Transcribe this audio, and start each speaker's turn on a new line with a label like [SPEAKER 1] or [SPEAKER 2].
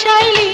[SPEAKER 1] ভাসাইলি